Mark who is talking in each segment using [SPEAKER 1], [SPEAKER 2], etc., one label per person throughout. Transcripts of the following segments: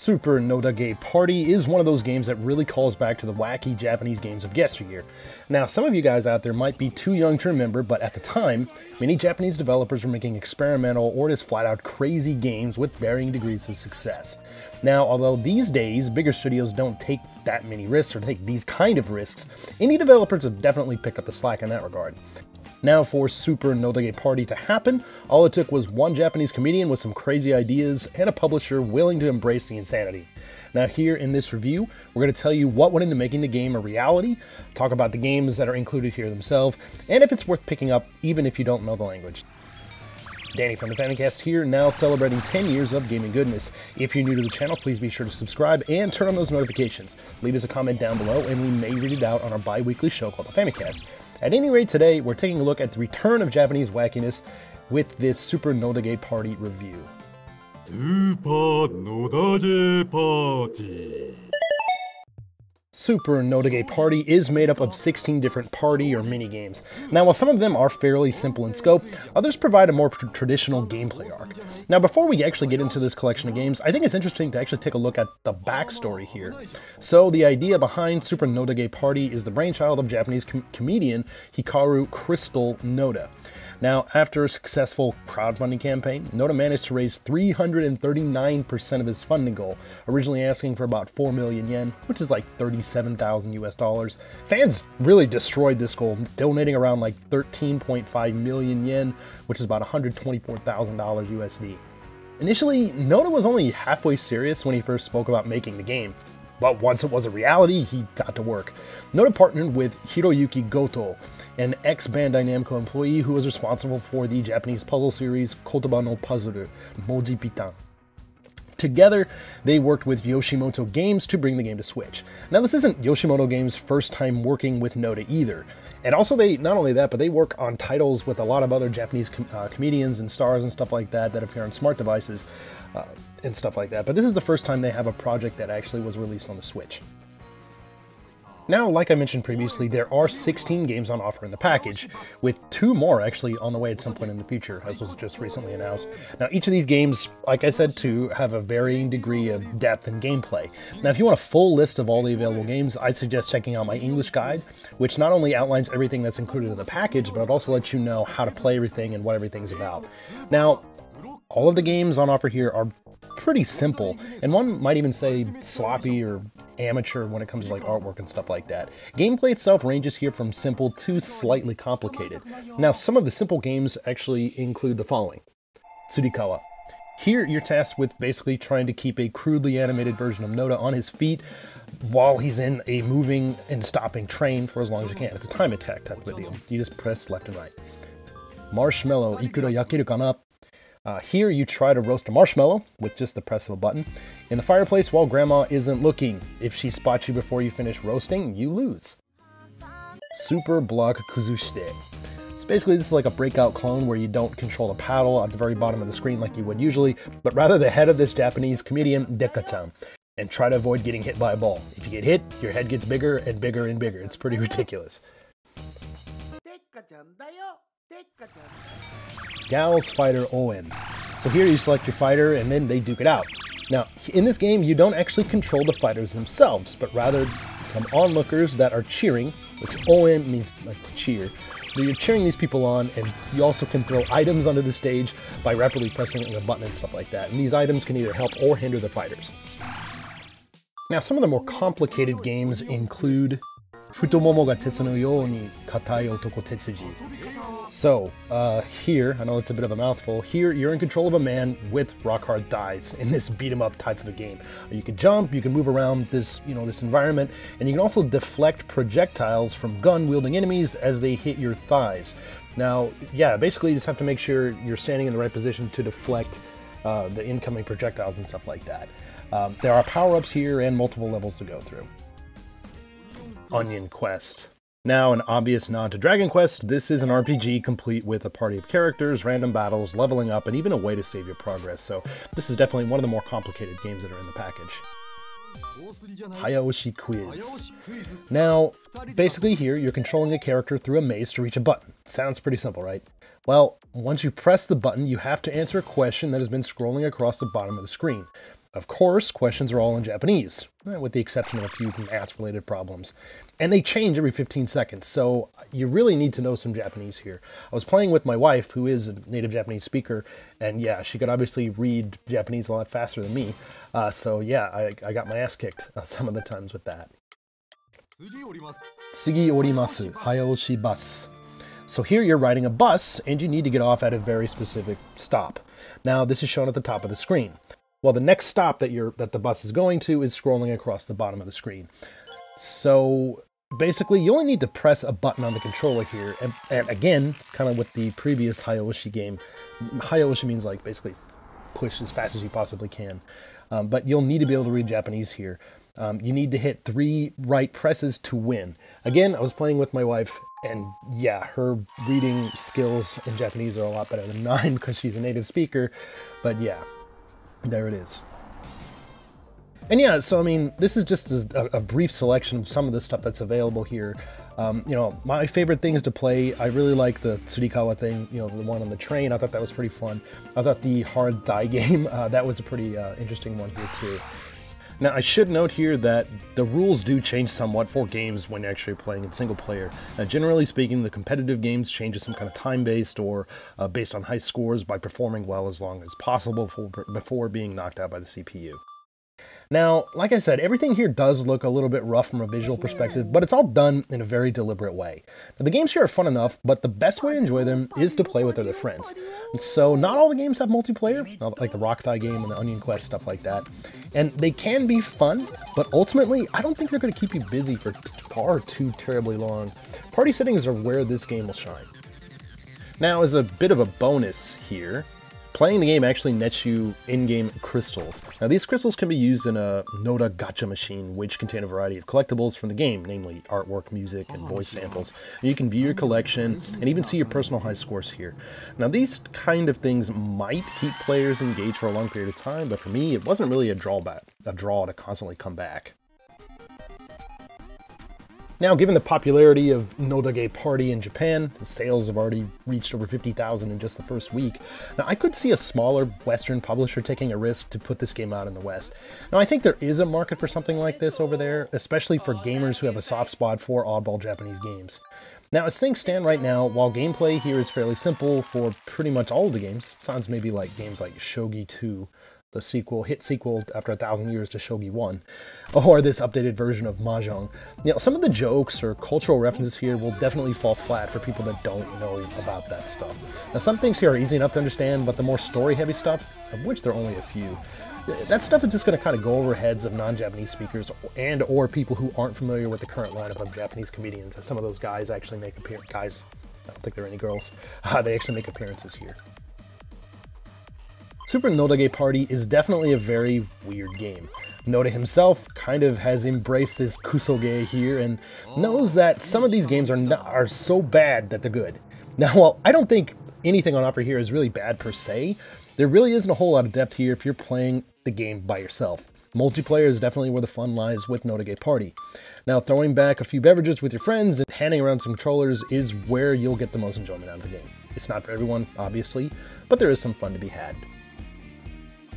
[SPEAKER 1] Super Nodage Party is one of those games that really calls back to the wacky Japanese games of yesteryear. Now, some of you guys out there might be too young to remember, but at the time, many Japanese developers were making experimental or just flat out crazy games with varying degrees of success. Now, although these days bigger studios don't take that many risks or take these kind of risks, indie developers have definitely picked up the slack in that regard. Now, for Super Nodage Party to happen, all it took was one Japanese comedian with some crazy ideas and a publisher willing to embrace the insanity. Now, here in this review, we're going to tell you what went into making the game a reality, talk about the games that are included here themselves, and if it's worth picking up even if you don't know the language. Danny from the Famicast here, now celebrating 10 years of gaming goodness. If you're new to the channel, please be sure to subscribe and turn on those notifications. Leave us a comment down below, and we may read it out on our bi-weekly show called the Famicast. At any rate, today we're taking a look at the return of Japanese wackiness with this Super Nodage Party review.
[SPEAKER 2] Super Nodage Party.
[SPEAKER 1] Super Nodage Party is made up of 16 different party or mini games. Now, while some of them are fairly simple in scope, others provide a more traditional gameplay arc. Now, before we actually get into this collection of games, I think it's interesting to actually take a look at the backstory here. So, the idea behind Super Nodage Party is the brainchild of Japanese com comedian Hikaru Crystal Noda. Now, after a successful crowdfunding campaign, Noda managed to raise 339% of his funding goal, originally asking for about 4 million yen, which is like 37,000 US dollars. Fans really destroyed this goal, donating around like 13.5 million yen, which is about $124,000 USD. Initially, Noda was only halfway serious when he first spoke about making the game, but once it was a reality, he got to work. Noda partnered with Hiroyuki Goto, an ex-Bandai Namco employee who was responsible for the Japanese puzzle series Kotoba no Puzzle, Moji Pitan. Together, they worked with Yoshimoto Games to bring the game to Switch. Now, this isn't Yoshimoto Games' first time working with Noda either. And also, they not only that, but they work on titles with a lot of other Japanese com uh, comedians and stars and stuff like that that appear on smart devices uh, and stuff like that. But this is the first time they have a project that actually was released on the Switch. Now, like I mentioned previously, there are 16 games on offer in the package, with two more actually on the way at some point in the future, as was just recently announced. Now, each of these games, like I said too, have a varying degree of depth and gameplay. Now, if you want a full list of all the available games, I'd suggest checking out my English guide, which not only outlines everything that's included in the package, but it also lets you know how to play everything and what everything's about. Now, all of the games on offer here are pretty simple, and one might even say sloppy or amateur when it comes to like artwork and stuff like that. Gameplay itself ranges here from simple to slightly complicated. Now, some of the simple games actually include the following. Tsurikawa. Here, you're tasked with basically trying to keep a crudely animated version of Noda on his feet while he's in a moving and stopping train for as long as you can. It's a time attack type of deal. You just press left and right. Marshmallow, ikura yakiru kana? Uh, here you try to roast a marshmallow with just the press of a button in the fireplace while grandma isn't looking. If she spots you before you finish roasting, you lose. Super Block Kuzushite. So basically this is like a breakout clone where you don't control the paddle at the very bottom of the screen like you would usually, but rather the head of this Japanese comedian, Dekka-chan, and try to avoid getting hit by a ball. If you get hit, your head gets bigger and bigger and bigger. It's pretty ridiculous. Gals Fighter Ouen. So here you select your fighter and then they duke it out. Now, in this game, you don't actually control the fighters themselves, but rather some onlookers that are cheering, which Ouen means like to cheer. So you're cheering these people on, and you also can throw items onto the stage by rapidly pressing a button and stuff like that. And these items can either help or hinder the fighters. Now, some of the more complicated games include Futomomo ga tetsu no you ni katai otoko tetsuji. So, uh, here, I know it's a bit of a mouthful, here you're in control of a man with rock hard thighs in this beat 'em up type of a game. You can jump, you can move around this, you know, this environment, and you can also deflect projectiles from gun wielding enemies as they hit your thighs. Now, yeah, basically you just have to make sure you're standing in the right position to deflect uh, the incoming projectiles and stuff like that. Um, there are power ups here and multiple levels to go through. Onion Quest. Now, an obvious nod to Dragon Quest, this is an RPG complete with a party of characters, random battles, leveling up, and even a way to save your progress, so this is definitely one of the more complicated games that are in the package. Hayaoshi Quiz. Now, basically here, you're controlling a character through a maze to reach a button. Sounds pretty simple, right? Well, once you press the button, you have to answer a question that has been scrolling across the bottom of the screen. Of course, questions are all in Japanese, with the exception of a few math-related problems. And they change every 15 seconds, so you really need to know some Japanese here. I was playing with my wife, who is a native Japanese speaker, and yeah, she could obviously read Japanese a lot faster than me. Uh, so yeah, I, I, got my ass kicked uh, some of the times with that. Tsugi orimasu, hayaoshi bus. So here you're riding a bus, and you need to get off at a very specific stop. Now, this is shown at the top of the screen. Well, the next stop that you're that the bus is going to is scrolling across the bottom of the screen. So basically, you only need to press a button on the controller here, and, and again, kind of with the previous Hayaoshi game, Hayaoshi means like basically push as fast as you possibly can. Um, but you'll need to be able to read Japanese here. Um, you need to hit three right presses to win. Again, I was playing with my wife, and yeah, her reading skills in Japanese are a lot better than mine because she's a native speaker. But yeah, there it is. And yeah, so I mean, this is just a, a brief selection of some of the stuff that's available here. Um, you know, my favorite things to play, I really like the Tsurikawa thing, you know, the one on the train. I thought that was pretty fun. I thought the hard thigh game, uh, that was a pretty uh, interesting one here too. Now, I should note here that the rules do change somewhat for games when actually playing in single player. Now, generally speaking, the competitive games change some kind of time-based or uh, based on high scores by performing well as long as possible for, before being knocked out by the CPU. Now, like I said, everything here does look a little bit rough from a visual perspective, but it's all done in a very deliberate way. Now, the games here are fun enough, but the best way to enjoy them is to play with other friends. And so, not all the games have multiplayer, uh, like the Rock Thigh game and the Onion Quest, stuff like that. And they can be fun, but ultimately, I don't think they're going to keep you busy for far too terribly long. Party settings are where this game will shine. Now, as a bit of a bonus here, Playing the game actually nets you in-game crystals. Now these crystals can be used in a Noda gacha machine, which contain a variety of collectibles from the game, namely artwork, music, and oh, voice samples. You can view your collection and even see your personal high scores here. Now these kind of things might keep players engaged for a long period of time, but for me it wasn't really a drawback, a draw to constantly come back. Now, given the popularity of Nodage Party in Japan, sales have already reached over 50,000 in just the first week. Now, I could see a smaller Western publisher taking a risk to put this game out in the West. Now, I think there is a market for something like this over there, especially for gamers who have a soft spot for oddball Japanese games. Now, as things stand right now, while gameplay here is fairly simple for pretty much all of the games, sans maybe like games like Shogi 2, the sequel, hit sequel after a thousand years to Shogi 1, or this updated version of Mahjong. You know, some of the jokes or cultural references here will definitely fall flat for people that don't know about that stuff. Now, some things here are easy enough to understand, but the more story-heavy stuff, of which there are only a few, that stuff is just going to kind of go over heads of non-Japanese speakers and or people who aren't familiar with the current lineup of Japanese comedians. Some of those guys actually make appearances. Guys, I don't think there are any girls. Uh, they actually make appearances here. Super Nodage Party is definitely a very weird game. Noda himself kind of has embraced this kusoge here and knows that some of these games are not, are so bad that they're good. Now, while I don't think anything on offer here is really bad per se, there really isn't a whole lot of depth here if you're playing the game by yourself. Multiplayer is definitely where the fun lies with Nodage Party. Now, throwing back a few beverages with your friends and handing around some controllers is where you'll get the most enjoyment out of the game. It's not for everyone, obviously, but there is some fun to be had.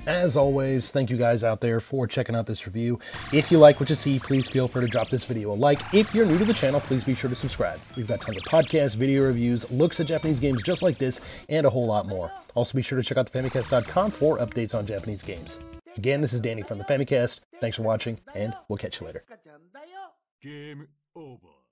[SPEAKER 1] As always, thank you guys out there for checking out this review. If you like what you see, please feel free to drop this video a like. If you're new to the channel, please be sure to subscribe. We've got tons of podcasts, video reviews, looks at Japanese games just like this, and a whole lot more. Also, be sure to check out thefamicast.com for updates on Japanese games. Again, this is Danny from the Famicast. Thanks for watching, and we'll catch you later.
[SPEAKER 2] Game over.